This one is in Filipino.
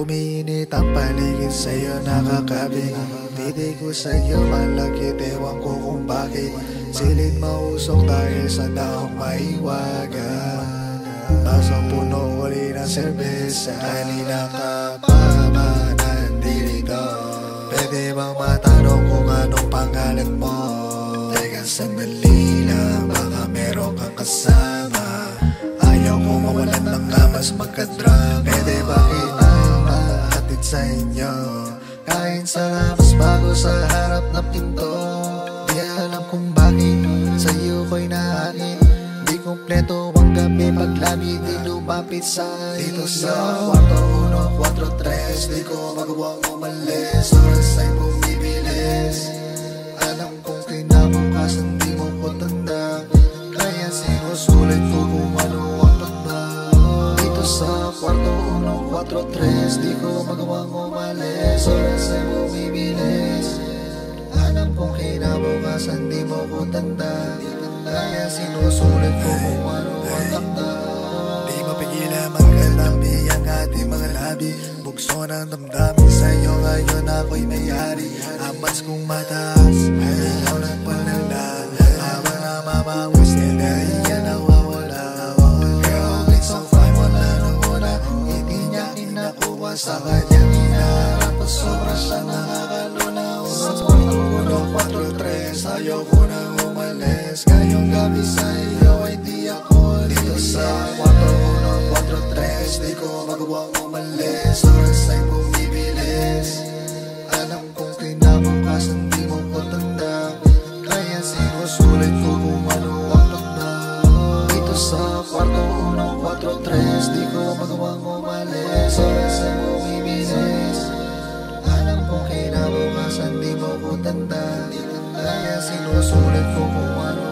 Umiinit ang paligid sa'yo nakakabig Titig ko sa'yo malagkit Ewan ko kung bakit. Silid mausok dahil sa daong maiwaga Basang puno uli ng serbesa. Kanina ka pa ba nandito? Pwede bang matanong kung anong pangalan mo? Teka sandali lang. Baka meron kang kasama. Ayaw ko mawalan ng amas magka-drama. Pwede ba sa inyo. Kain sa mas bago sa harap na pinto. Di alam kung bakit sa'yo ko'y naakin Di kompleto ang gabi paglabi Di lumapit sa Dito sa kwarto 1, 4, 3 Di ko magawang umalis Oras ay bumibilis. Alam kong kinabukasan di mo ko tanda. Kaya sinusulit ko kung 1, 4, 3 Di ko magawang umalis Oras ay bumibilis. Alam kong kinabukasan di mo ko tanda Kaya sinusulit ko kung ano ang tanda Di mapigilan magkalambi ang ating mga labi Bugso ng damdamin sa'yo ngayon ako'y may-ari. Amats kong mataas, ayaw nagpalala. Habang namamawis, enerhiya sa kanyang hinaharap Sobra siya nakakaluna Sa kwarto uno, 4-3 Ayaw ko nang umalis gabi sa iyo ay di ako Dito sa kwarto uno, 4-3 Di ko magawang Alam kong di mo ko Kaya ko ang Dito sa kwarto uno, 4-3 Di Kong kinabukasan di mo ko tanda Kaya sinusulit ko kung ano